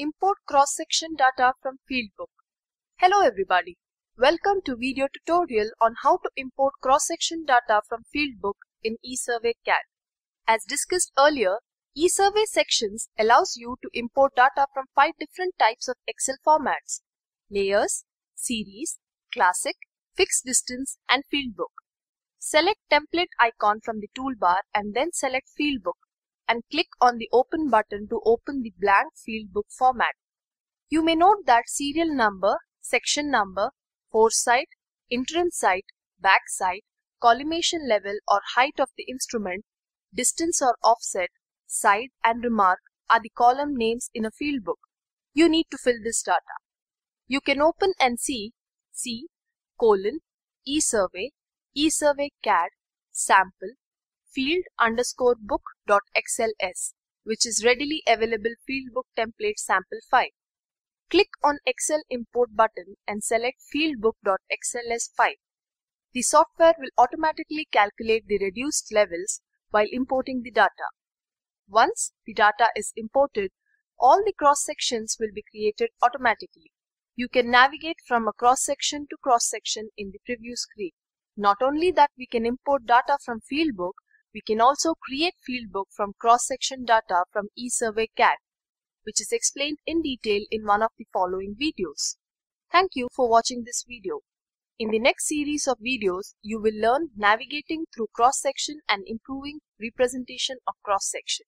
Import cross-section data from Fieldbook. Hello everybody. Welcome to video tutorial on how to import cross-section data from Fieldbook in eSurvey CADD. As discussed earlier, eSurvey sections allows you to import data from five different types of Excel formats. Layers, Series, Classic, Fixed Distance and Fieldbook. Select template icon from the toolbar and then select Fieldbook and click on the Open button to open the blank Fieldbook format. You may note that serial number, section number, foresight, interim sight, back sight, collimation level or height of the instrument, distance or offset, side and remark are the column names in a Fieldbook. You need to fill this data. You can open and see C colon eSurvey, eSurvey CADD, sample, field underscore book dot xls, which is readily available Fieldbook template sample file. Click on Excel import button and select fieldbook.xls file. The software will automatically calculate the reduced levels while importing the data. Once the data is imported, all the cross sections will be created automatically. You can navigate from a cross section to cross section in the preview screen. Not only that we can import data from Fieldbook, we can also create Fieldbook from cross-section data from eSurvey CADD, which is explained in detail in one of the following videos. Thank you for watching this video. In the next series of videos, you will learn navigating through cross-section and improving representation of cross-section.